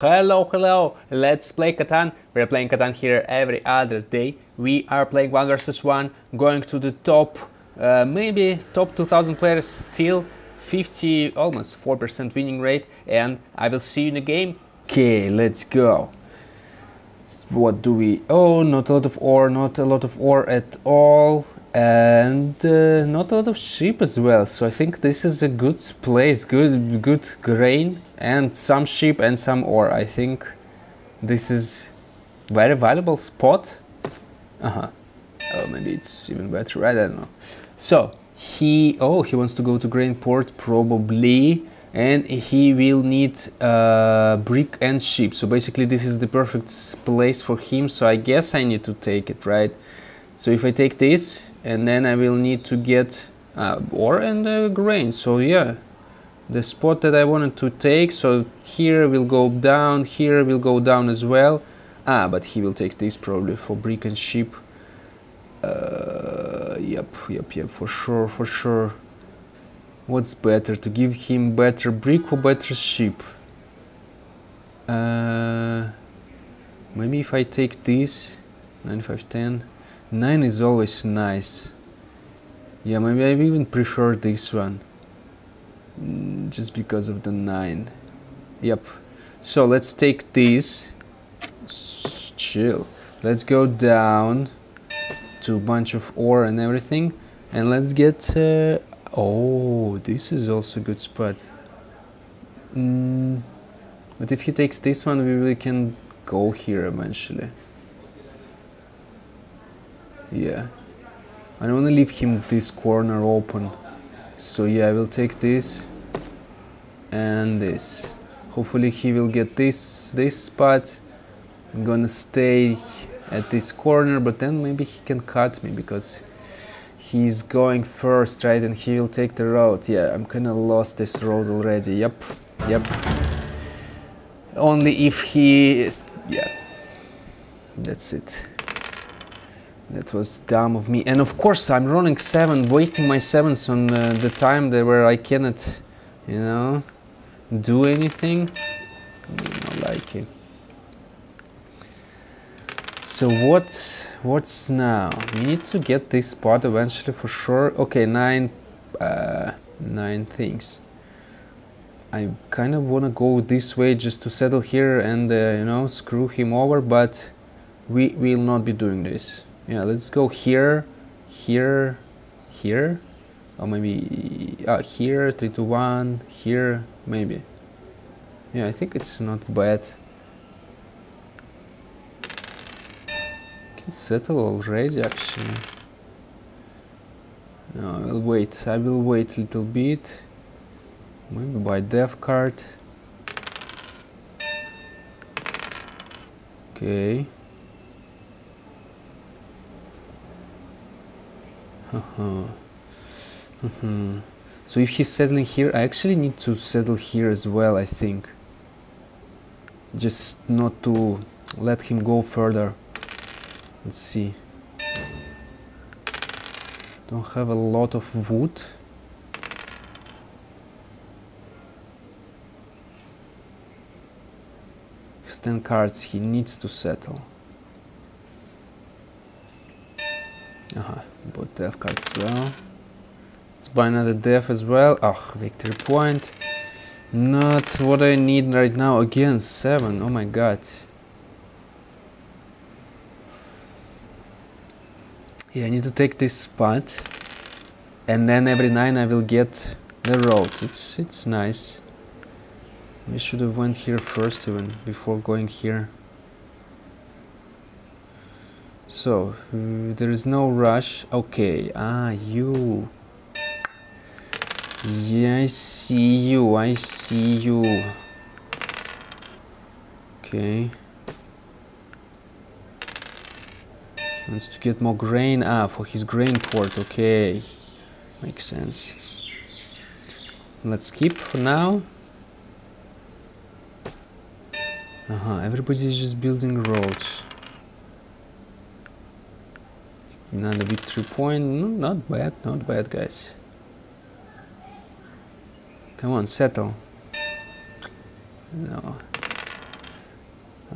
Hello, hello, let's play Catan. We're playing Catan here every other day. We are playing 1 versus 1, going to the top, uh, maybe top 2000 players still, 50, almost 4% winning rate, and I will see you in the game. Okay, let's go. What do we... Oh, not a lot of ore, not a lot of ore at all, and uh, not a lot of sheep as well, so I think this is a good place, good, good grain and some sheep and some ore. I think this is very valuable spot. Uh-huh. Oh, maybe it's even better. Right? I don't know. So he, oh, he wants to go to grain port probably, and he will need uh, brick and sheep. So basically, this is the perfect place for him. So I guess I need to take it, right? So if I take this, and then I will need to get uh, ore and uh, grain. So yeah, the spot that I wanted to take so here will go down here will go down as well. Ah but he will take this probably for brick and sheep uh, yep yep yep for sure for sure. What's better to give him better brick or better sheep uh, maybe if I take this 9 5 10 9 is always nice. Yeah maybe I even prefer this one. Mm, just because of the 9 yep. So let's take this. Chill. Let's go down to a bunch of ore and everything and let's get uh, oh this is also a good spot. Mm, but if he takes this one we really can go here eventually yeah. I don't want to leave him this corner open. So yeah I will take this and this. Hopefully he will get this this spot. I'm gonna stay at this corner but then maybe he can cut me because he's going first right and he will take the road. Yeah I'm kinda lost this road already. Yep yep. Only if he is yeah. That's it that was dumb of me. And of course, I'm running 7, wasting my 7s on uh, the time that where I cannot, you know, do anything. Not like it. So what, what's now? We need to get this spot eventually for sure. Okay, 9, uh, 9 things. I kind of want to go this way just to settle here and, uh, you know, screw him over, but we will not be doing this yeah let's go here here here. Or maybe uh, here 3 to 1 here maybe. Yeah I think it's not bad. Can settle already actually. No, I will wait. I will wait a little bit. Maybe buy dev card. Okay Mm-hmm. Mm-hmm. so if he's settling here, I actually need to settle here as well, I think. Just not to let him go further. Let's see. Don't have a lot of wood. Ten cards he needs to settle. Dev card as well. Let's buy another death as well. Oh, victory point. Not what I need right now. Again, 7. Oh my god. Yeah, I need to take this spot. And then every 9 I will get the road. It's, it's nice. We should have went here first even, before going here. So, uh, there is no rush. Okay, ah, you. Yeah, I see you, I see you. Okay. Wants to get more grain. Ah, for his grain port, okay. Makes sense. Let's skip for now. Uh-huh, everybody is just building roads. Another victory point. not bad, not bad, guys. Come on, settle. No.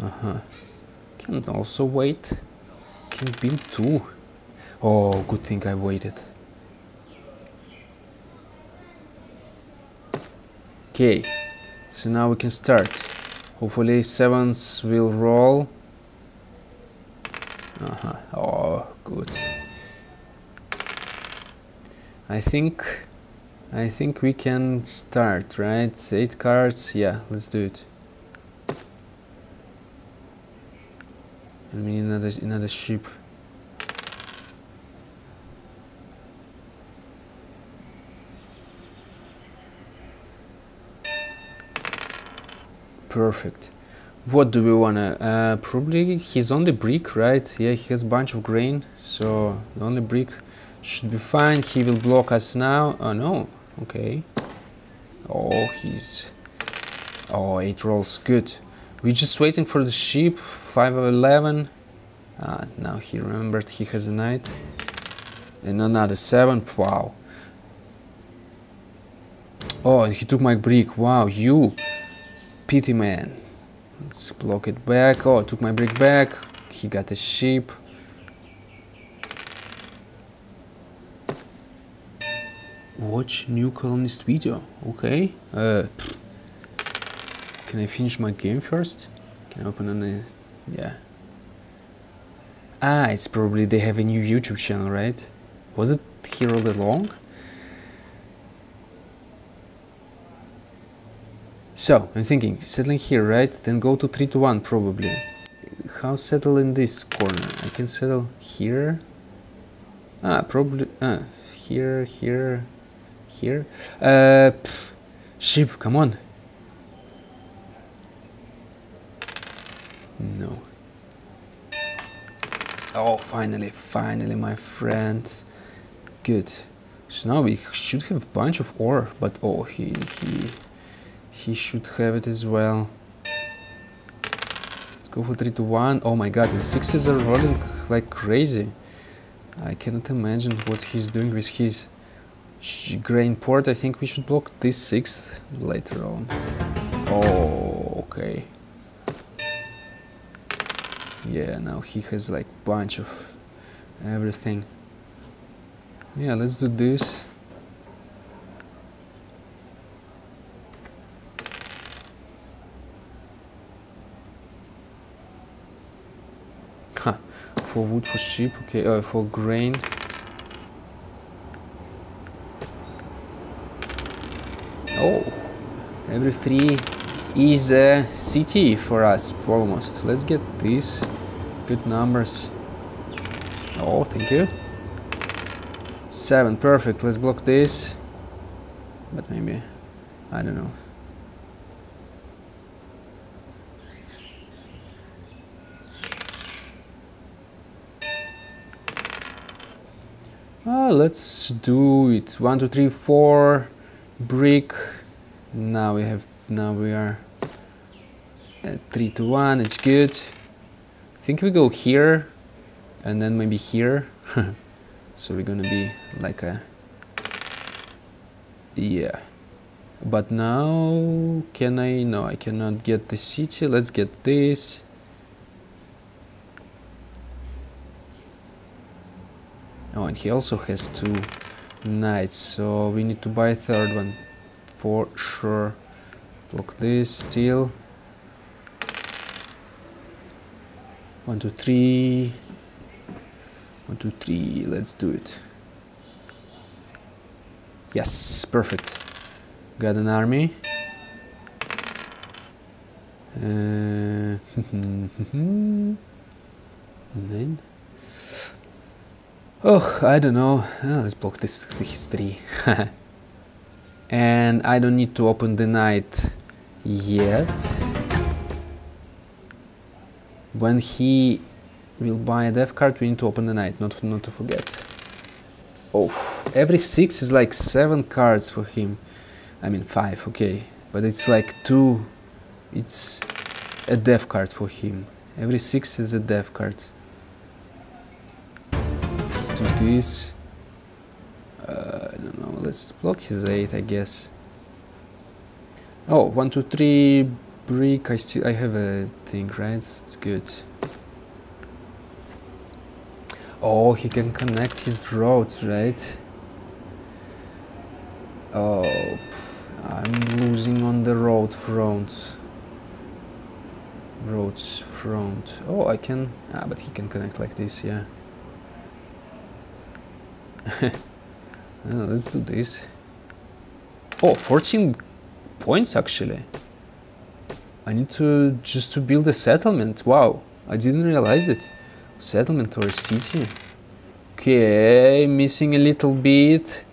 Uh-huh. Can also wait. Can build two. Oh, good thing I waited. Okay, so now we can start. Hopefully sevens will roll. Uh -huh. Oh, good. I think I think we can start, right? Eight cards, yeah, let's do it. And we need another another ship. Perfect. What do we wanna? Uh, probably he's on the brick, right? Yeah, he has a bunch of grain, so the only brick should be fine. He will block us now. Oh no, okay. Oh, he's... Oh, it rolls, good. We're just waiting for the sheep, 5 of 11. Ah, now he remembered he has a knight. And another 7, wow. Oh, and he took my brick, wow, you pity man. Let's block it back. Oh, took my brick back. He got a sheep. Watch new colonist video. Okay. Uh, can I finish my game first? Can I open on. Yeah. Ah, it's probably they have a new YouTube channel, right? Was it here all along? So, I'm thinking, settling here, right? Then go to 3 to 1, probably. How settle in this corner? I can settle here. Ah, probably... Ah, here, here, here. Uh, sheep, come on. No. Oh, finally, finally, my friend. Good. So now we should have a bunch of ore, but oh, he, he, he should have it as well. Let's go for 3 to 1. Oh my god, the sixes are rolling like crazy. I cannot imagine what he's doing with his grain port. I think we should block this sixth later on. Oh, okay. Yeah, now he has like bunch of everything. Yeah, let's do this. For wood, for sheep, okay, uh, for grain. Oh, every three is a city for us, almost. Let's get these good numbers. Oh, thank you. Seven, perfect. Let's block this. But maybe, I don't know. Uh, let's do it. One, two, three, four. Brick. Now we have. Now we are at three to one. It's good. I think we go here, and then maybe here. so we're gonna be like a. Yeah. But now, can I? No, I cannot get the city. Let's get this. Oh, and he also has two knights, so we need to buy a third one for sure. Block this, steel. One, two, three. One, two, three. Let's do it. Yes, perfect. Got an army. Uh, nine. Oh, I don't know. Oh, let's block this history. and I don't need to open the knight yet. When he will buy a dev card, we need to open the knight, not, not to forget. Oh, every six is like seven cards for him. I mean five, okay. But it's like two, it's a dev card for him. Every six is a dev card do this. Uh, I don't know, let's block his 8, I guess. Oh, one, two, three, brick. I still I have a thing, right? It's good. Oh, he can connect his roads, right? Oh, I'm losing on the road front. Roads front. Oh, I can. Ah, but he can connect like this, yeah. let's do this. Oh, 14 points actually. I need to just to build a settlement. Wow, I didn't realize it. Settlement or a city. Okay, missing a little bit.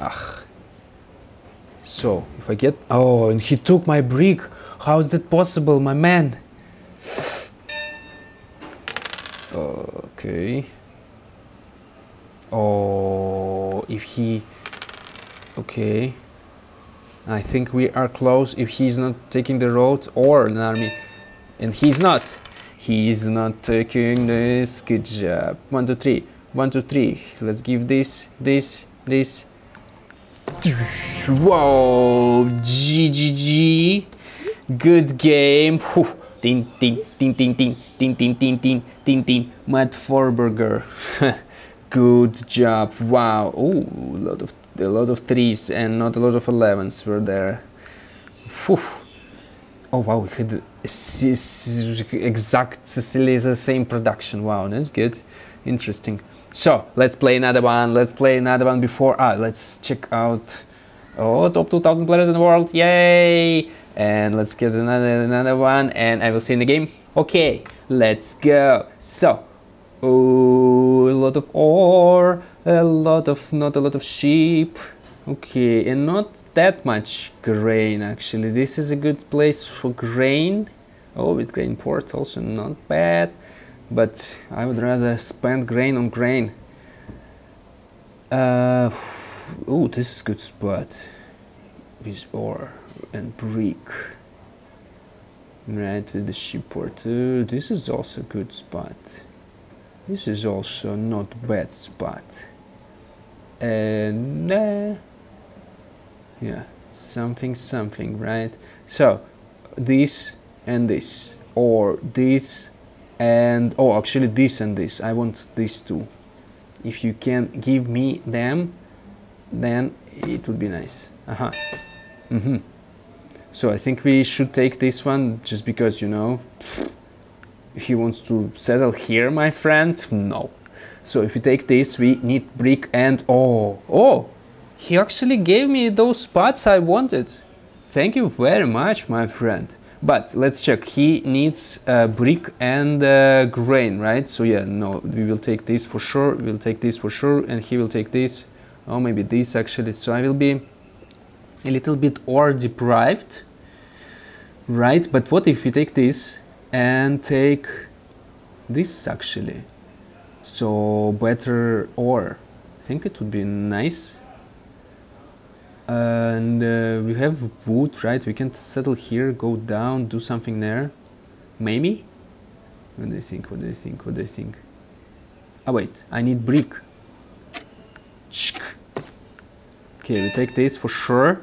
Ah. So, if I get... Oh, and he took my brick. How is that possible, my man? Okay. Oh, if he... Okay. I think we are close if he's not taking the road or an army. And he's not. He's not taking this. Good job. One, two, three. One, two, three. Let's give this, this, this. Whoa! GGG. Good game. Ding, ding, ding, ding, ding, ding, ding, ding, ding, ding, ding. Matt Forberger. Good job. Wow. Oh, a lot of a lot of threes and not a lot of 11s were there. Whew. Oh wow, we had exactly the same production. Wow, that's good. Interesting. So let's play another one. Let's play another one before. Ah, let's check out. Oh, top 2000 players in the world. Yay! And let's get another another one. And I will see in the game. Okay, let's go. So Oh, a lot of ore, a lot of, not a lot of sheep. Okay, and not that much grain actually. This is a good place for grain. Oh, with grain port also not bad. But I would rather spend grain on grain. Uh, oh, this is good spot. With ore and brick. Right, with the sheep port. This is also good spot. This is also not bad spot. And uh, yeah, something something, right? So this and this, or this and oh, actually this and this. I want these two. If you can give me them, then it would be nice. Aha. Uh -huh. Mm -hmm. So I think we should take this one just because you know he wants to settle here, my friend? No. So if we take this, we need brick and... Oh, oh! He actually gave me those spots I wanted. Thank you very much, my friend. But let's check. He needs uh, brick and uh, grain, right? So yeah, no, we will take this for sure. We'll take this for sure, and he will take this. Oh, maybe this actually. So I will be a little bit ore deprived, right? But what if we take this and take this actually. So better ore I think it would be nice. And uh, we have wood right? We can settle here go down do something there. Maybe? What do you think? What do you think? What do you think? Oh wait. I need brick. Okay we take this for sure.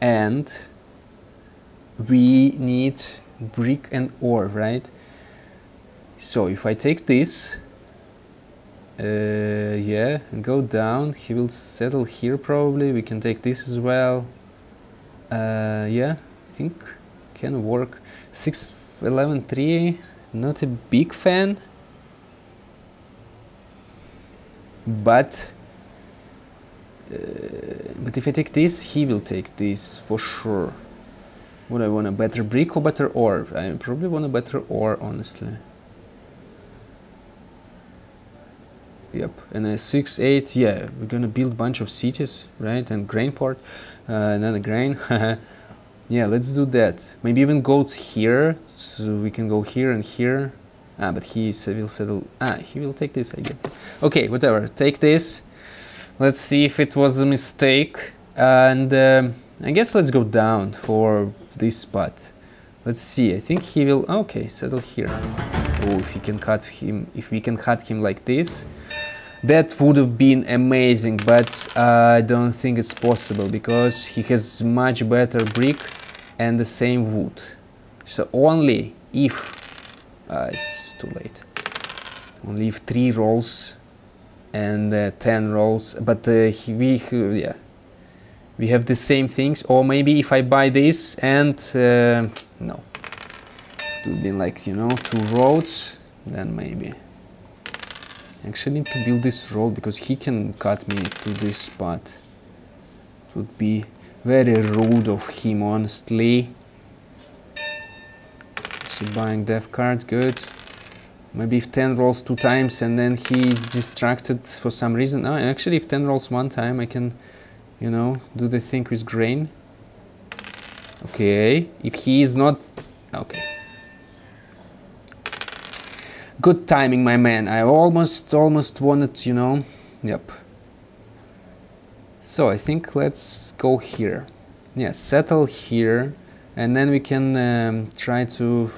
And we need brick and ore, right? So if I take this, uh, yeah, and go down, he will settle here probably. We can take this as well. Uh, yeah, I think can work. 6, 11, 3, not a big fan. But uh, but if I take this, he will take this for sure. Would I want a better brick or better ore? I probably want a better ore, honestly. Yep, and a 6, 8, yeah, we're gonna build a bunch of cities, right? And grain port, uh, another grain. yeah, let's do that. Maybe even go here, so we can go here and here. Ah, but he will settle. Ah, he will take this, I guess. Okay, whatever. Take this. Let's see if it was a mistake. And um, I guess let's go down for this spot. Let's see, I think he will, okay, settle here. Oh, if we can cut him, if we can cut him like this, That would have been amazing, but I don't think it's possible because he has much better brick and the same wood. So only if uh, it's too late. Only if three rolls and uh, ten rolls, but uh, we yeah we have the same things. Or maybe if I buy this and uh, no, it would be like you know two roads, then maybe. Actually, need to build this road because he can cut me to this spot. It would be very rude of him, honestly. So buying dev cards, good. Maybe if 10 rolls two times and then he is distracted for some reason. Oh, actually, if 10 rolls one time, I can, you know, do the thing with grain. Okay, if he is not... Okay. Good timing, my man. I almost, almost wanted, you know... Yep. So, I think let's go here. Yeah, settle here. And then we can um, try to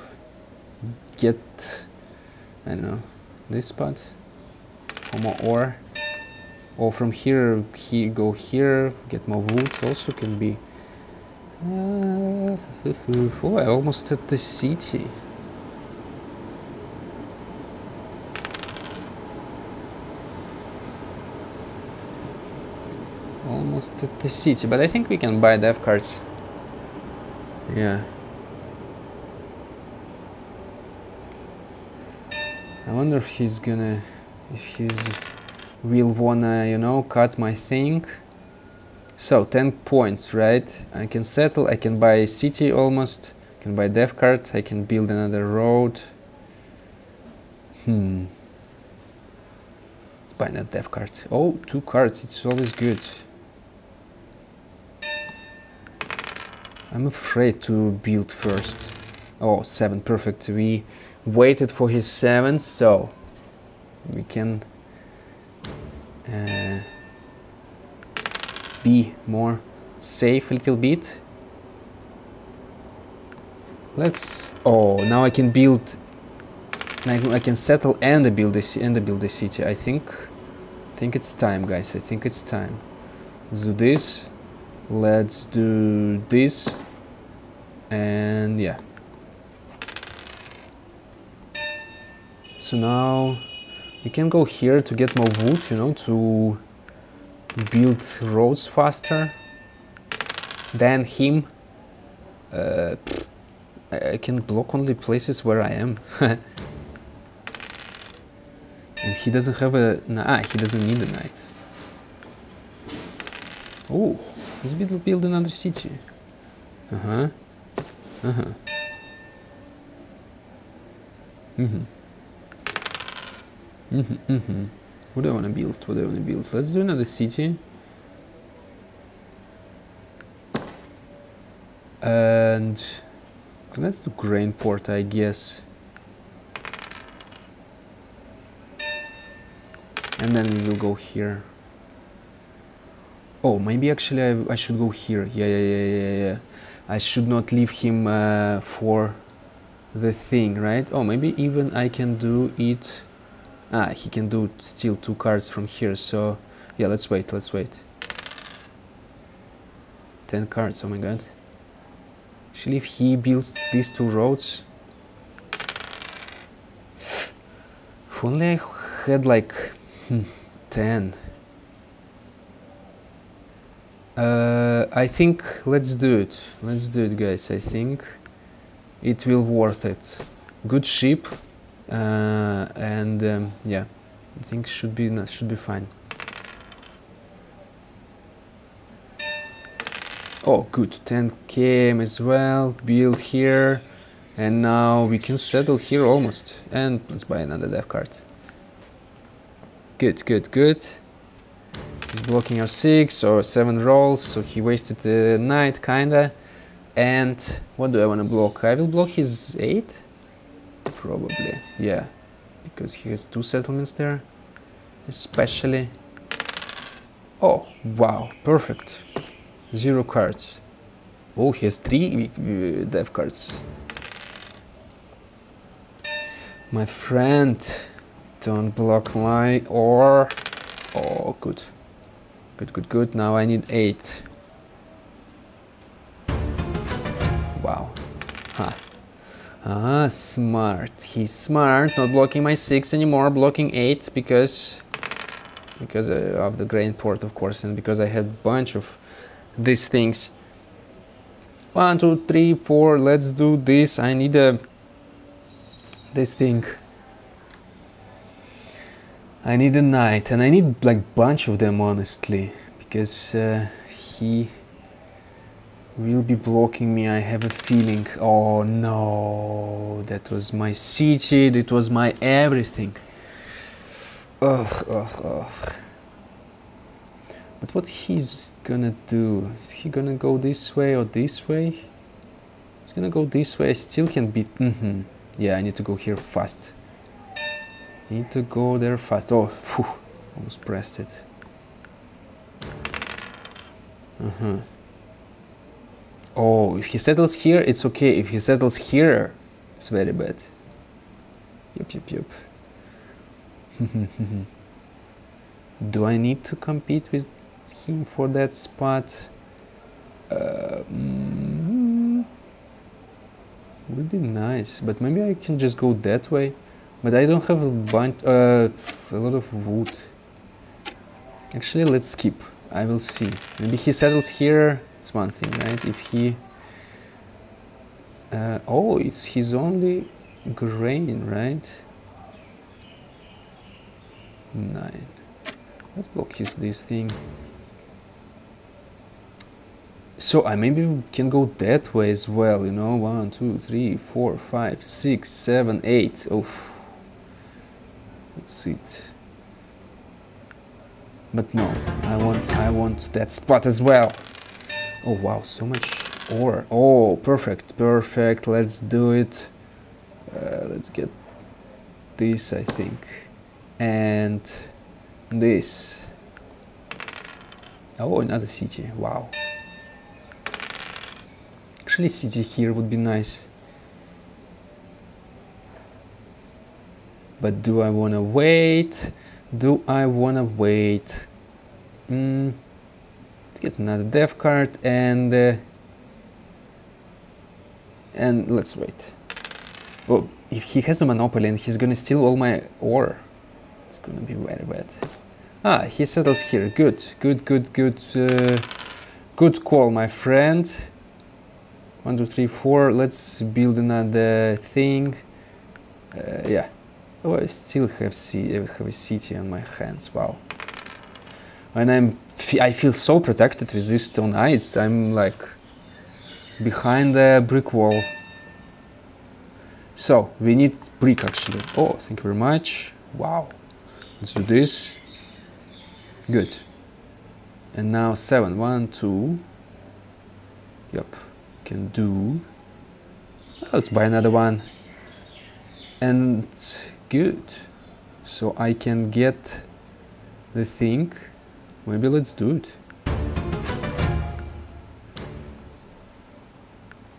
get I don't know this spot for more ore or from here here go here get more wood also can be uh, oh, almost at the city almost at the city but I think we can buy dev cards. Yeah. I wonder if he's gonna, if he's will wanna, you know, cut my thing. So 10 points, right? I can settle, I can buy a city almost, I can buy dev card, I can build another road. Hmm. Let's buy another dev card. Oh, two cards, it's always good. I'm afraid to build first. Oh, seven, perfect. We waited for his seven so we can uh, be more safe a little bit. Let's. Oh, now I can build. I can settle and build this and build the city. I think. I think it's time, guys. I think it's time. Let's do this. Let's do this. And yeah. so now we can go here to get more wood you know to build roads faster. Than him uh, I can block only places where I am. And he doesn't have a ah he doesn't need a knight. Oh let's build, build another city. Uh-huh. Uh-huh. Mm-hmm Mm -hmm, mm -hmm. What do I want to build? What do I want to build? Let's do another city. And let's do grain port, I guess. And then we will go here. Oh, maybe actually I, I should go here. Yeah, yeah, yeah, yeah, yeah. I should not leave him uh, for the thing, right? Oh, maybe even I can do it Ah, he can do steal two cards from here, so yeah, let's wait, let's wait. 10 cards, oh my god. Actually, if he builds these two roads... If only I had like hmm, 10. Uh, I think let's do it. Let's do it, guys. I think it will worth it. Good ship, uh, and um, yeah, I think should be should be fine. Oh, good, 10 km as well, build here, and now we can settle here almost. And let's buy another dev card. Good, good, good. He's blocking our 6 or 7 rolls, so he wasted the knight, kinda. And what do I want to block? I will block his 8 probably yeah because he has two settlements there especially oh wow perfect zero cards oh he has three uh, dev cards my friend don't block my or Oh, good. Good, good, good. Now I need 8. Ah, smart. He's smart. Not blocking my 6 anymore, blocking 8 because because uh, of the grain port, of course, and because I had a bunch of these things. One, two, three, four. Let's do this. I need a this thing. I need a knight, and I need like bunch of them honestly, because uh, he will be blocking me. I have a feeling. Oh no, that was my city. That was my everything. Ugh, ugh, ugh. But what he's gonna do? Is he gonna go this way or this way? He's gonna go this way. I still can beat. Mm -hmm. Yeah, I need to go here fast. Need to go there fast. Oh, whew, almost pressed it. Uh huh. Oh, if he settles here, it's okay. If he settles here, it's very bad. Yup, yup, yup. Do I need to compete with him for that spot? Uh, mm, would be nice, but maybe I can just go that way. But I don't have a bunch, uh, a lot of wood. Actually, let's skip. I will see. Maybe he settles here. It's one thing, right? If he, uh, oh, it's his only grain, right? Nine. Let's block his this thing. So I maybe can go that way as well, you know. One, two, three, four, five, six, seven, eight. Oh, that's it. But no, I want I want that spot as well. Oh wow, so much ore. Oh, perfect, perfect. Let's do it. Uh, let's get this, I think. And this. Oh another city wow. Actually city here would be nice. But do I wanna wait? Do I wanna wait? Mm, let's get another dev card and uh, and let's wait well if he has a monopoly and he's gonna steal all my ore it's gonna be very bad. Ah, he settles here. Good, good, good, good. Uh, good call, my friend. One, two, three, four. Let's build another thing. Uh, yeah. Oh, I still have, have a city on my hands. Wow. And I'm, I feel so protected with these stone knights. I'm like behind a brick wall. So we need brick actually. Oh, thank you very much. Wow. Let's do this. Good. And now seven. One, two. Yep. Can do. Let's buy another one. And good. So I can get the thing. Maybe let's do it.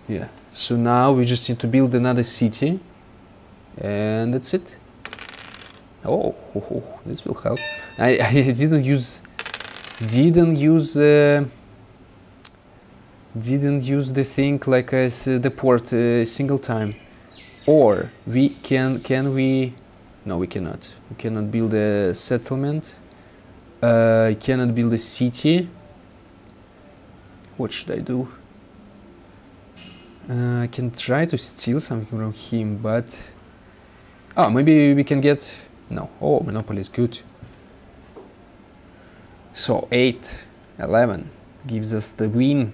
Yeah. So now we just need to build another city. And that's it. Oh, oh, oh, this will help. I, I didn't use didn't use uh, didn't use the thing like uh, the port a uh, single time. Or we can can we? No, we cannot. We cannot build a settlement. Uh, cannot build a city. What should I do? Uh, I can try to steal something from him, but oh, maybe we can get no. Oh, Monopoly is good. So 8, 11 gives us the win.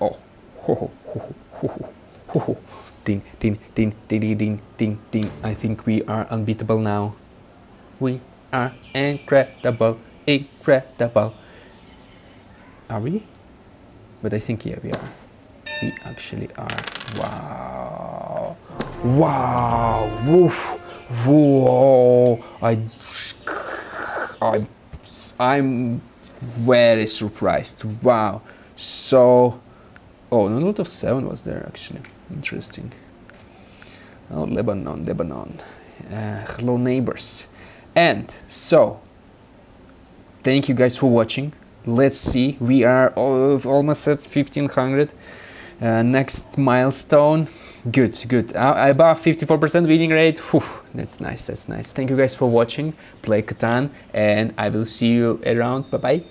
Oh. Ho, ho, ho, ho, ho, ho. Ding, ding, ding, ding, ding, ding, ding, ding. I think we are unbeatable now. We are incredible, incredible. Are we? But I think, yeah, we are. We actually are. Wow. Wow. Woof. Whoa! I, I, I'm very surprised. Wow! So, oh, a lot of seven was there actually. Interesting. Oh, Lebanon, Lebanon. Uh, hello, neighbors. And so, thank you guys for watching. Let's see we are almost at 1500 uh, next milestone. Good good. Uh, above 54% winning rate. Whew, that's nice that's nice. Thank you guys for watching. Play Catan and I will see you around. Bye bye